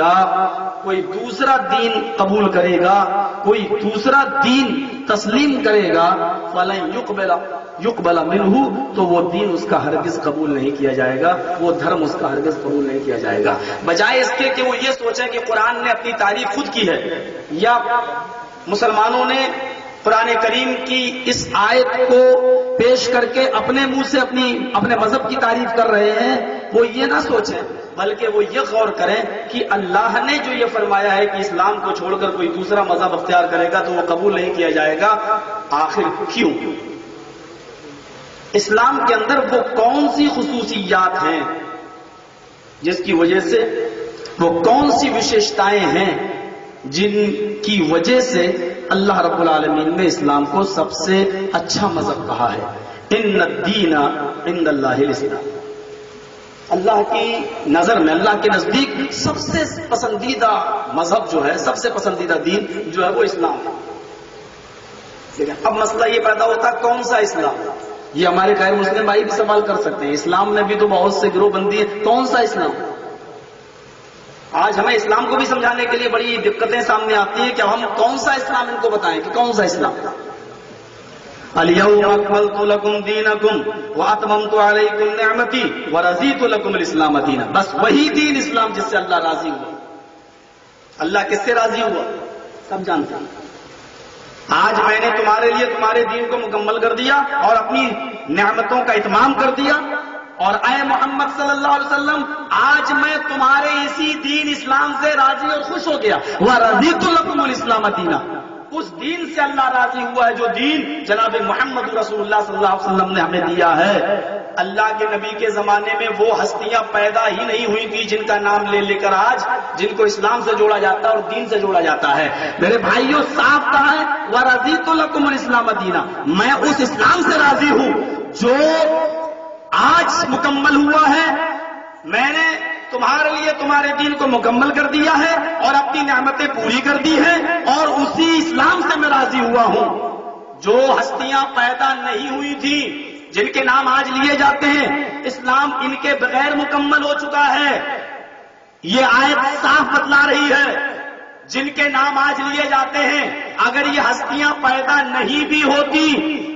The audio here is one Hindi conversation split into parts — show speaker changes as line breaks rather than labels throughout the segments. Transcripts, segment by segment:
करेगा, कोई दूसरा दीन कबूल करेगा, कोई दूसरा दीन तस्लीम करेगा, फलन युकबला युकबला मिनहू तो वो दीन उसका हरगिज कबूल नहीं किया जाएगा, वो धर्म उसका हरगिज कबूल नहीं किया जाएगा। बजाय इसके कि वो ये सोचे कि कुरान ने अपनी तारीफ़ खुद की है, या मुसलमानों ने कुरान करीम की इस आयत को पेश करके अपने मुँह से अपनी, अपने मज़हब की तारीफ़ कर रहे हैं, वो ये ना सोचें, बल्कि वो ये गौर करें कि अल्लाह ने जो ये फरमाया है कि इस्लाम को छोड़कर कोई दूसरा मज़हब अख्तियार करेगा तो वो कबूल नहीं किया जाएगा। आखिर क्यों? इस्लाम के अंदर वो कौन सी खसूसियात हैं, जिसकी वजह से, वो कौन सी विशेषताएँ हैं, जिनकी वजह से अल्लाह रब्बुल आलमीन ने इस्लाम को सबसे अच्छा मज़हब कहा है। इन दीना इन इस्लाम। अल्लाह की नज़र में, अल्लाह के नज़दीक सबसे पसंदीदा मज़हब जो है, सबसे पसंदीदा दीन जो है वो इस्लाम है। अब मसला ये पैदा होता है कौन सा इस्लाम? ये हमारे गैर मुस्लिम भाई भी सवाल कर सकते हैं। इस्लाम में भी तो बहुत से गिरोह बंदी है। कौन सा इस्लाम? आज हमें इस्लाम को भी समझाने के लिए बड़ी दिक्कतें सामने आती हैं कि हम कौन सा इस्लाम इनको बताएँ कि कौन सा इस्लाम? इस्लाम दीना। बस वही दीन इस्लाम जिससे अल्लाह राज़ी हुआ। अल्लाह किससे राज़ी हुआ? सब जानते हैं। आज मैंने तुम्हारे लिए तुम्हारे दीन को मुकम्मल कर दिया और अपनी नियामतों का इतमाम कर दिया। और अय मोहम्मद सल्लल्लाहु अलैहि वसल्लम, आज मैं तुम्हारे इसी दीन इस्लाम से राज़ी और खुश हो गया। वह रजीतुल इस्लाम दीना। उस दीन से अल्लाह राज़ी हुआ है जो दीन जनाब मोहम्मद वसल्लम ने हमें दिया है। अल्लाह के नबी के जमाने में वो हस्तियाँ पैदा ही नहीं हुई थी जिनका नाम ले लेकर आज जिनको इस्लाम से जोड़ा जाता है और दीन से जोड़ा जाता है। मेरे भाइयों, साफ़ कहा है वह रज़ी तो इस्लाम दीना। मैं उस इस्लाम से राज़ी हूँ जो आज मुकम्मल हुआ है। मैंने तुम्हारे लिए तुम्हारे दीन को मुकम्मल कर दिया है और अपनी नियामतें पूरी कर दी है और उसी इस्लाम से मैं राज़ी हुआ हूँ। जो हस्तियाँ पैदा नहीं हुई थी, जिनके नाम आज लिए जाते हैं, इस्लाम इनके बगैर मुकम्मल हो चुका है। ये आयत साफ़ बतला रही है, जिनके नाम आज लिए जाते हैं, अगर ये हस्तियाँ पैदा नहीं भी होती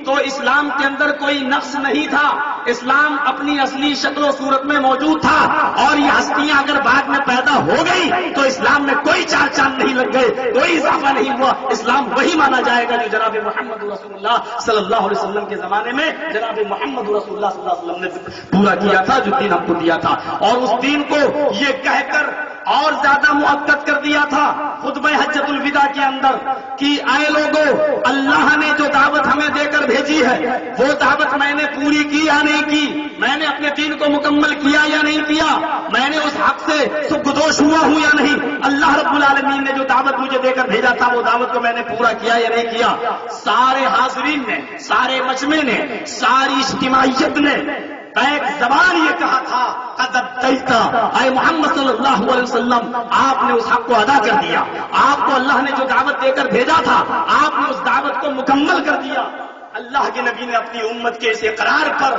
तो इस्लाम के अंदर कोई नक्श नहीं था। इस्लाम अपनी असली शक्ल सूरत में मौजूद था। और ये हस्तियाँ अगर बाद में पैदा हो गई तो इस्लाम में कोई चार चाँद नहीं लग गए, कोई इजाफा नहीं हुआ। इस्लाम वही माना जाएगा जो जनाब मोहम्मद सल्लल्लाहु अलैहि वसल्लम के जमाने में जनाब मोहम्मद वसल्लम ने पूरा किया था, जो दिन हमको दिया था। और उस दिन को ये कहकर और ज़्यादा मुहक्कत कर दिया था में हजतुल विदा के अंदर कि आए लोगों, अल्लाह ने जो दावत हमें देकर भेजी है, वो दावत मैंने पूरी की या नहीं की? मैंने अपने दीन को मुकम्मल किया या नहीं किया? मैंने उस हक से सुखदोष हुआ हूँ या नहीं? अल्लाह रब्बुल आलमीन ने जो दावत मुझे देकर भेजा था, वो दावत को मैंने पूरा किया या नहीं किया? सारे हाजरीन ने, सारे मजमे ने, सारी इज्तिमाइत ने एक जबान ये कहा था, कदर दैता आए मोहम्मद सल्लल्लाहु अलैहि वसल्लम, आपने उस हक को अदा कर दिया। आपको अल्लाह ने जो दावत देकर भेजा था, आपने उस दावत को मुकम्मल कर दिया। अल्लाह के नबी ने अपनी उम्मत के इस इकरार पर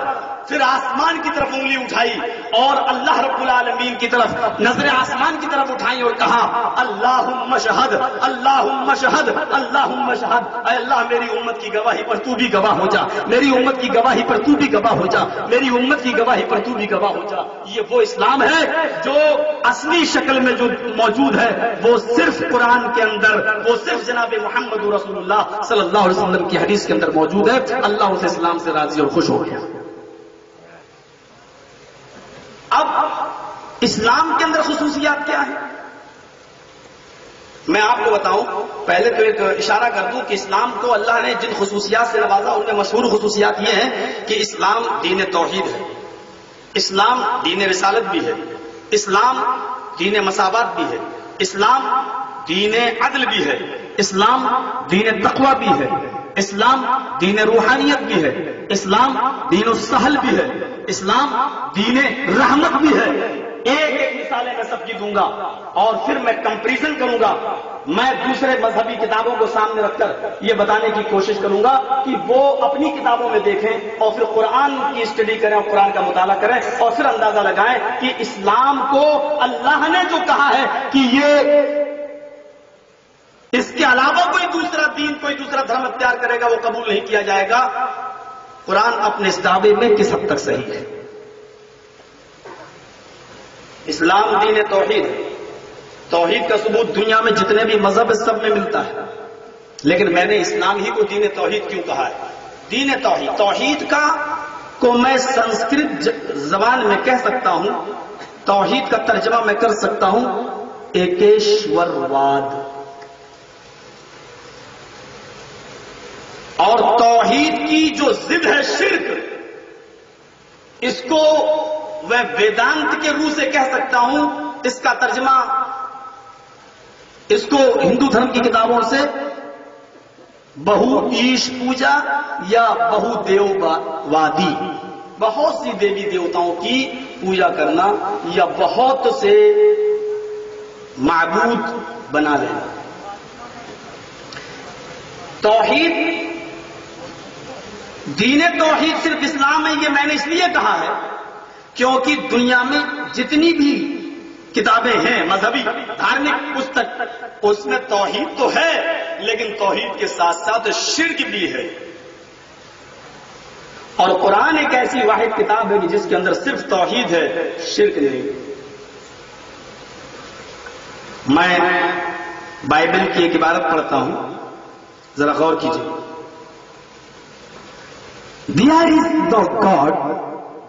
फिर आसमान की तरफ़ उंगली उठाई और अल्लाह रब्बुल आलमीन की तरफ़ नज़र आसमान की तरफ़ उठाई और कहा अल्लाह मशहद अल्लाह मशहद अल्लाह मशहद अल्लाह, मेरी उम्मत की गवाही पर तू भी गवाह हो जा। मेरी उम्मत की गवाही पर तू भी गवाह हो जा। मेरी उम्मत की गवाही पर तू भी गवाह हो जा। ये वो इस्लाम है जो असली शक्ल में जो मौजूद है, वो सिर्फ़ कुरान के अंदर, वो सिर्फ़ जनाब मोहम्मद रसूलुल्लाह सल्लल्लाहु अलैहि वसल्लम की हदीस के अंदर मौजूद है अल्लाह उस इस्लाम से राज़ी और खुश हो गया। अब इस्लाम के अंदर खसूसियात क्या है? मैं आपको बताऊँ, पहले तो एक इशारा कर दूँ कि इस्लाम को अल्लाह ने जिन खसूसियात से नवाजा, उनमें मशहूर खसूसियात ये हैं कि इस्लाम दीन तोहीद है। इस्लाम दीन रिसालत भी है। इस्लाम दीन मसावत भी है। इस्लाम दीन अदल भी है। इस्लाम दीन तकवा भी है। इस्लाम दीन रूहानियत भी है, इस्लाम दीन सहल भी है, इस्लाम दीन रहमत भी है। एक एक मिसालें मैं सबकी दूँगा और फिर मैं कंपेरिजन करूँगा। मैं दूसरे मजहबी किताबों को सामने रखकर ये बताने की कोशिश करूँगा कि वो अपनी किताबों में देखें और फिर कुरान की स्टडी करें और कुरान का मुताला करें और फिर अंदाज़ा लगाएँ कि इस्लाम को अल्लाह ने जो कहा है कि ये इसके अलावा कोई दूसरा दीन, कोई दूसरा धर्म अख्तियार करेगा, वो कबूल नहीं किया जाएगा। कुरान अपने इस दावे में किस हद तक सही है? इस्लाम दीन तोहहीद तोहीद। का सबूत दुनिया में जितने भी मज़हब सब में मिलता है। लेकिन मैंने इस्लाम ही को दीन तोहहीद क्यों कहा है? दीन तोहहीद तोहीद। का को मैं संस्कृत जबान में कह सकता हूँ, तोहीद का तर्जमा मैं कर सकता हूँ, एकेश्वरवाद और तोहीद की जो जिद है शिरक, इसको मैं वेदांत के रूप से कह सकता हूँ। इसका तर्जमा, इसको हिंदू धर्म की किताबों से बहु ईश पूजा या बहुदेववादी बहुत सी देवी देवताओं की पूजा करना या बहुत से माबूद बना लेना। तोहीद दीन तोहीद सिर्फ़ इस्लाम है ये मैंने इसलिए कहा है, क्योंकि दुनिया में जितनी भी किताबें हैं, मजहबी, धार्मिक पुस्तक, उसमें तोहहीद तो है, लेकिन तोहहीद के साथ साथ शिरक भी है। और कुरान एक ऐसी वाहिद किताब है कि जिसके अंदर सिर्फ़ तोहहीद है, शिरक नहीं। मैं बाइबल की एक इबारत पढ़ता हूँ, जरा गौर कीजिए। There is no God,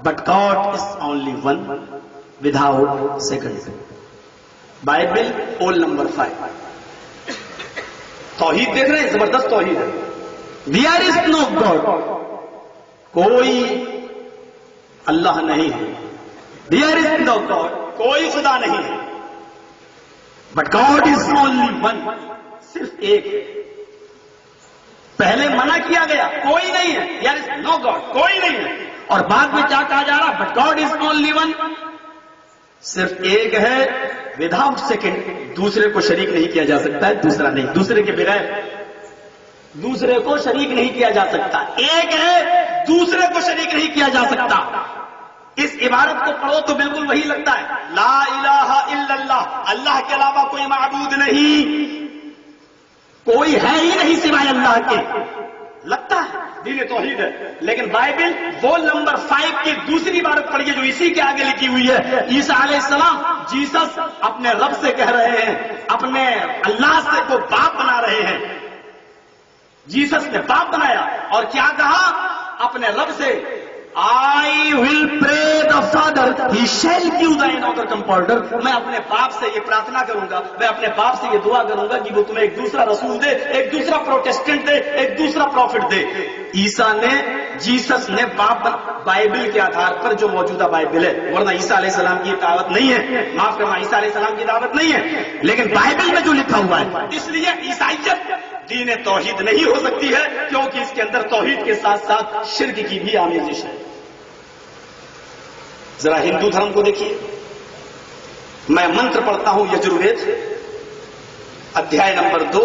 but God is only one without second. Bible ओल नंबर फाइव तोहीद देख रहे हैं? ज़बरदस्त तोहीद है। दियर इज़ नो गॉड कोई अल्लाह नहीं है। दियर इज़ नो गॉड कोई खुदा नहीं है। But God is only one सिर्फ़ एक है। पहले मना किया गया। कोई नहीं है। यार इज़ गॉड कोई नहीं। है और बाद में क्या कहा जा रहा but God is only one सिर्फ़ एक है विदाउट सेकेंड दूसरे को शरीक नहीं किया जा सकता है दूसरा नहीं, दूसरे के बगैर। दूसरे को शरीक नहीं किया जा सकता। एक है, दूसरे को शरीक नहीं किया जा सकता। इस इबारत को पढ़ो तो बिल्कुल वही लगता है। ला इलाहा इल्लल्लाह, अल्लाह के अलावा कोई मबूद नहीं। कोई है ही नहीं सिवाय अल्लाह के। लगता दीन तोहीद है। लेकिन बाइबल वो नंबर फाइव की दूसरी बार पढ़िए जो इसी के आगे लिखी हुई है। ईसा सलाम जीसस अपने रब से कह रहे हैं, अपने अल्लाह से को बाप बना रहे हैं। जीसस ने बाप बनाया और क्या कहा? अपने रब से I will pray the father he shall give the another comforter मैं अपने बाप से ये प्रार्थना करूँगा। मैं अपने बाप से ये दुआ करूँगा कि वो तुम्हें एक दूसरा रसूल दे, एक दूसरा प्रोटेस्टेंट दे, एक दूसरा प्रॉफिट दे। ईसा ने, जीसस ने बाप बाइबल के आधार पर जो मौजूदा बाइबल है, वरना ईसा सलाम की दावत नहीं है। माफ़ करना, ईसा सलाम की दावत नहीं है। लेकिन बाइबल में जो लिखा हुआ है, इसलिए ईसाइयत दीन तोहीद नहीं हो सकती है, क्योंकि इसके अंदर तोहीद के साथ साथ शिरक की भी आमेजिश है। जरा हिंदू धर्म को देखिए। मैं मंत्र पढ़ता हूँ यजुर्वेद अध्याय नंबर दो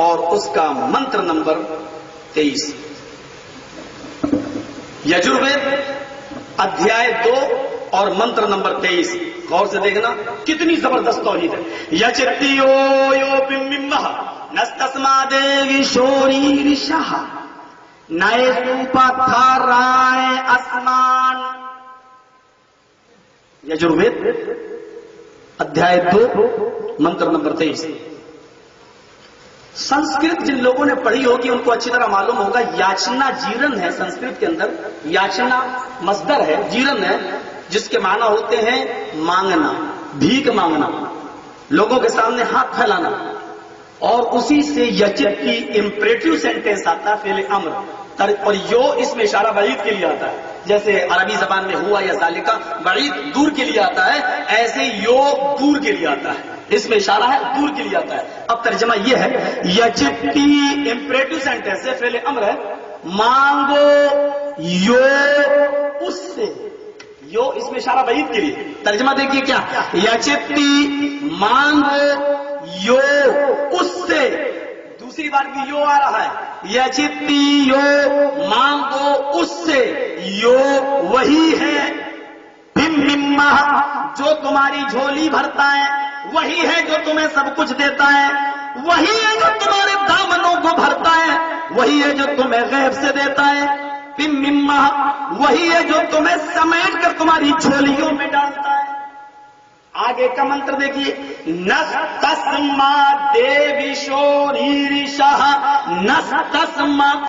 और उसका मंत्र नंबर तेईस। यजुर्वेद अध्याय दो और मंत्र नंबर तेईस। गौर से देखना, कितनी ज़बरदस्त तोहीद है। यचित्तियो यो बिम्बिम्ब नस्तस्मा देवी शोरी शाह नए राय आसमान यजुर्वेद, अध्याय दो, मंत्र नंबर तेईस। संस्कृत जिन लोगों ने पढ़ी होगी, उनको अच्छी तरह मालूम होगा, याचना जीरन है संस्कृत के अंदर। याचना मजदर है, जीरन है, जिसके माना होते हैं मांगना, भीख मांगना, लोगों के सामने हाथ फैलाना। और उसी से यचित की इम्परेटिव सेंटेंस आता है फेले अम्र। और यो इसमें इशारा वईद के लिए आता है। जैसे अरबी जबान में हुआ या जालिका वईद दूर के लिए आता है, ऐसे यो दूर के लिए आता है। इसमें इशारा है, दूर के लिए आता है। अब तर्जमा यह है यचित्ती इंपरेटिव सेंटेंस है फेले अम्र है, मांगो यो उससे। यो इसमें इशारा वईद के लिए। तर्जमा देखिए क्या? यचित्ती मांगो यो उससे। दूसरी बार की यो आ रहा है। यचित्ती यो मांगो उससे, यो वही है। बिम्बिम्मा जो तुम्हारी झोली भरता है, वही है जो तुम्हें सब कुछ देता है। वही है जो तुम्हारे दामनों को भरता है, वही है जो तुम्हें गैब से देता है। पिम्मिम्मा वही है जो तुम्हें समेट कर तुम्हारी झोलियों में डालता है। आगे का मंत्र देखिए। न तस्मा देवी शोरी न तस्मा